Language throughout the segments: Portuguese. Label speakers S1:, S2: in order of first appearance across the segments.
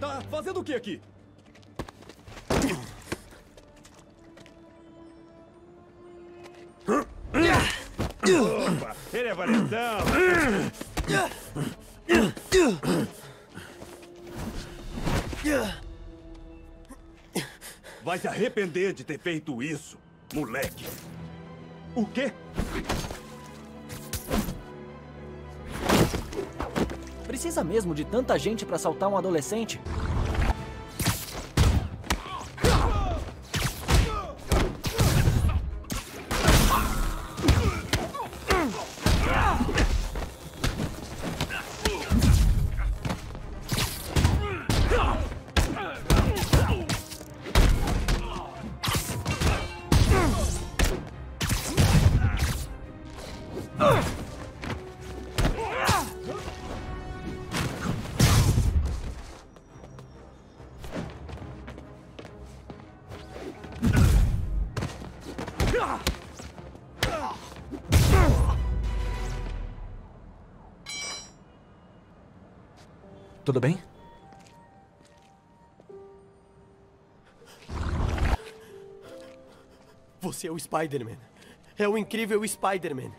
S1: Tá fazendo o que aqui?
S2: Opa, ele é valentão.
S1: Vai se arrepender de ter feito isso, moleque. O quê?
S3: Precisa mesmo de tanta gente pra assaltar um adolescente? Tudo bem?
S4: Você é o Spider-Man. É o incrível Spider-Man.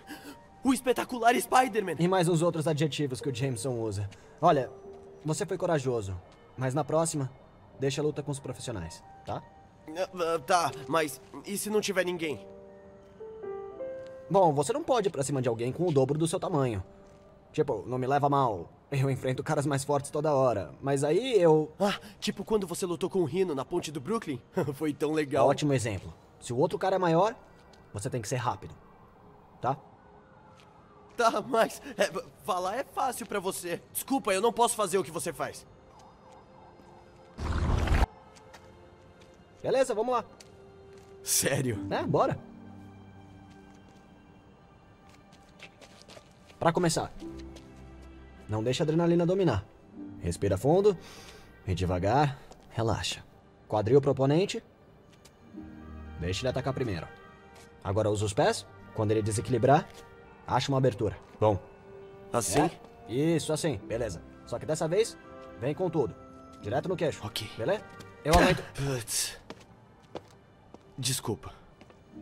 S4: O espetacular Spider-Man.
S3: E mais uns outros adjetivos que o Jameson usa. Olha, você foi corajoso, mas na próxima, deixa a luta com os profissionais, tá?
S4: Ah, tá, mas e se não tiver ninguém?
S3: Bom, você não pode ir pra cima de alguém com o dobro do seu tamanho. Tipo, não me leva mal. Eu enfrento caras mais fortes toda hora. Mas aí eu.
S4: Ah, tipo quando você lutou com o Rino na ponte do Brooklyn? Foi tão legal.
S3: Ótimo exemplo. Se o outro cara é maior, você tem que ser rápido. Tá?
S4: Tá, mas é, falar é fácil pra você. Desculpa, eu não posso fazer o que você faz.
S3: Beleza, vamos lá.
S4: Sério?
S3: É, bora. Pra começar, não deixa a adrenalina dominar. Respira fundo e devagar, relaxa. Quadril pro oponente. Deixa ele atacar primeiro. Agora usa os pés. Quando ele desequilibrar, acha uma abertura. Bom.
S4: Assim?
S3: É? Isso, assim. Beleza. Só que dessa vez, vem com tudo. Direto no queixo.
S4: Ok.
S3: Beleza? Eu aumento.
S4: Putz. Desculpa.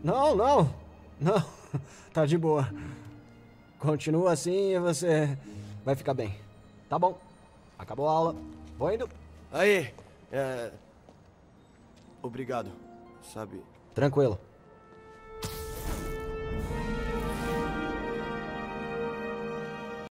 S3: Não, não. Não. Tá de boa. Continua assim e você vai ficar bem. Tá bom. Acabou a aula. Vou indo.
S4: Aí. É... Obrigado. Sabe?
S3: Tranquilo.